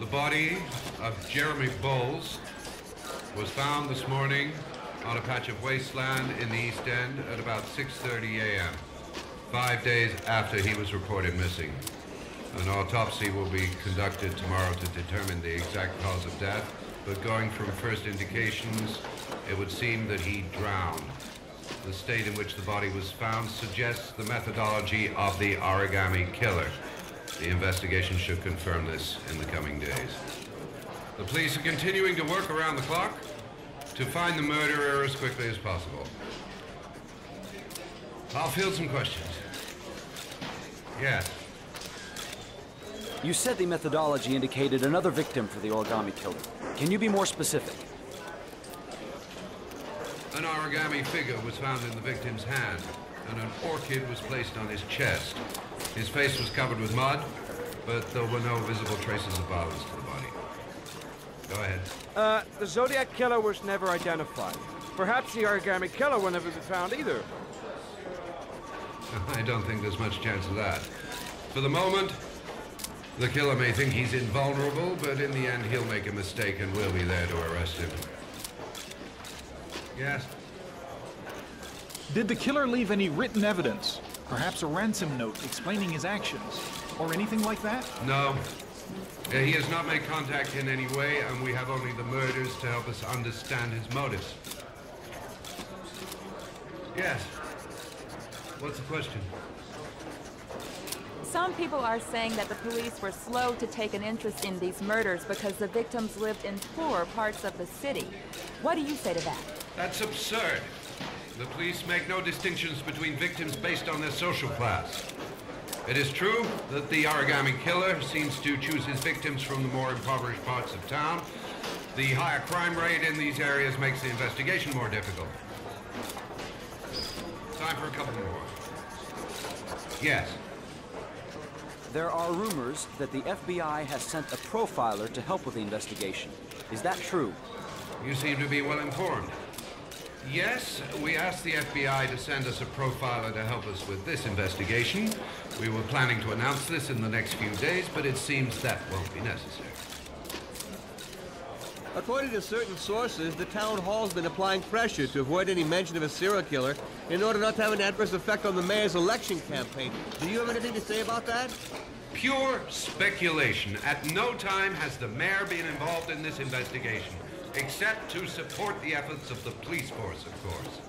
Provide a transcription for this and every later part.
The body of Jeremy Bowles was found this morning on a patch of wasteland in the East End at about 6.30 a.m., five days after he was reported missing. An autopsy will be conducted tomorrow to determine the exact cause of death, but going from first indications, it would seem that he drowned. The state in which the body was found suggests the methodology of the origami killer. The investigation should confirm this in the coming days. The police are continuing to work around the clock to find the murderer as quickly as possible. I'll field some questions. Yes. You said the methodology indicated another victim for the origami killer. Can you be more specific? An origami figure was found in the victim's hand, and an orchid was placed on his chest. His face was covered with mud, but there were no visible traces of violence to the body. Go ahead. Uh, the Zodiac Killer was never identified. Perhaps the Origami Killer will never be found either. I don't think there's much chance of that. For the moment, the killer may think he's invulnerable, but in the end he'll make a mistake and we'll be there to arrest him. Yes? Did the killer leave any written evidence? Perhaps a ransom note explaining his actions? Or anything like that? No. Uh, he has not made contact in any way, and we have only the murders to help us understand his motives. Yes. What's the question? Some people are saying that the police were slow to take an interest in these murders because the victims lived in poorer parts of the city. What do you say to that? That's absurd. The police make no distinctions between victims based on their social class. It is true that the origami killer seems to choose his victims from the more impoverished parts of town. The higher crime rate in these areas makes the investigation more difficult. Time for a couple more. Yes. There are rumors that the FBI has sent a profiler to help with the investigation. Is that true? You seem to be well informed. Yes, we asked the FBI to send us a profiler to help us with this investigation. We were planning to announce this in the next few days, but it seems that won't be necessary. According to certain sources, the town hall's been applying pressure to avoid any mention of a serial killer in order not to have an adverse effect on the mayor's election campaign. Do you have anything to say about that? Pure speculation. At no time has the mayor been involved in this investigation, except to support the efforts of the police force, of course.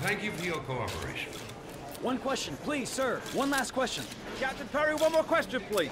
Thank you for your cooperation. One question, please, sir. One last question. Captain Perry, one more question, please.